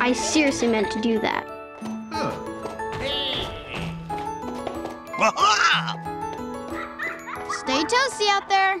I seriously meant to do that. Stay toasty out there.